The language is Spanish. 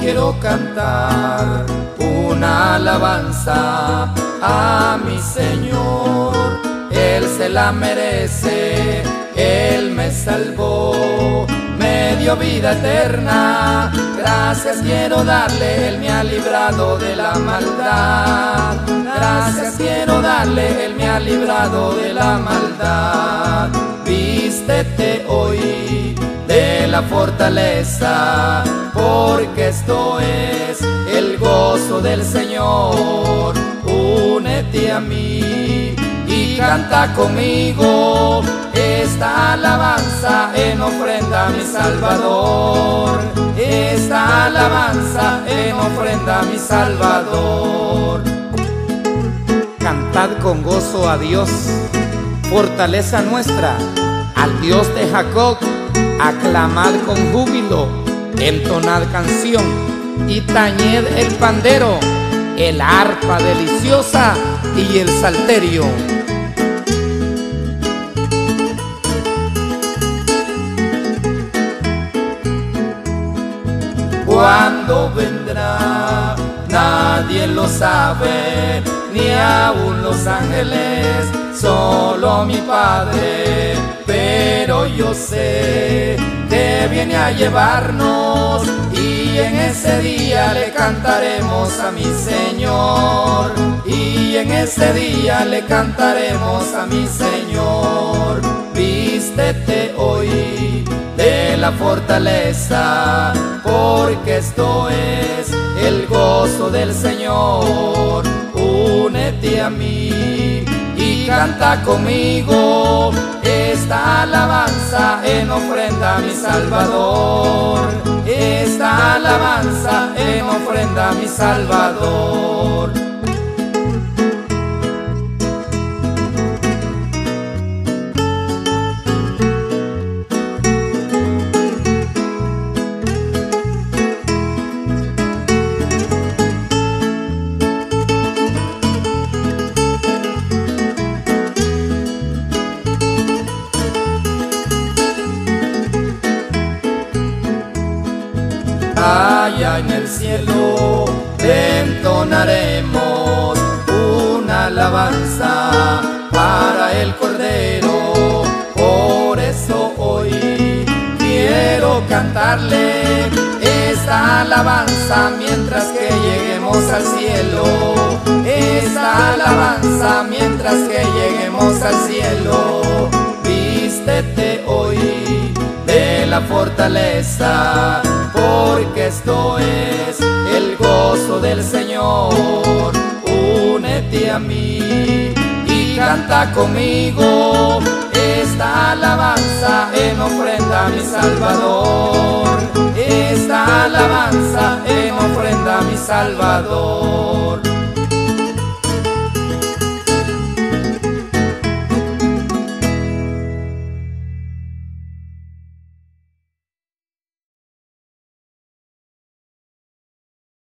quiero cantar una alabanza a mi Señor. Él se la merece, Él me salvó, me dio vida eterna. Gracias quiero darle, Él me ha librado de la maldad. Gracias quiero darle, Él me ha librado de la maldad. Vístete hoy de la fortaleza, porque esto es el gozo del Señor. Únete a mí y canta conmigo esta alabanza en ofrenda a mi Salvador. Esta alabanza en ofrenda a mi Salvador. Cantad con gozo a Dios, fortaleza nuestra, al Dios de Jacob aclamad con júbilo, entonad canción y tañed el pandero, el arpa deliciosa y el salterio. Cuando vendrá, nadie lo sabe, ni aún los ángeles, solo mi Padre. Yo sé que viene a llevarnos y en ese día le cantaremos a mi Señor. Y en ese día le cantaremos a mi Señor. Vístete hoy de la fortaleza, porque esto es el gozo del Señor. Únete a mí y canta conmigo esta alabanza en ofrenda a mi Salvador. Esta alabanza en ofrenda a mi Salvador. Allá en el cielo entonaremos una alabanza para el Cordero. Por eso hoy quiero cantarle esta alabanza mientras que lleguemos al cielo. Esta alabanza mientras que lleguemos al cielo. Vístete fortaleza porque esto es el gozo del Señor. Únete a mí y canta conmigo esta alabanza en ofrenda a mi Salvador. Esta alabanza en ofrenda a mi Salvador.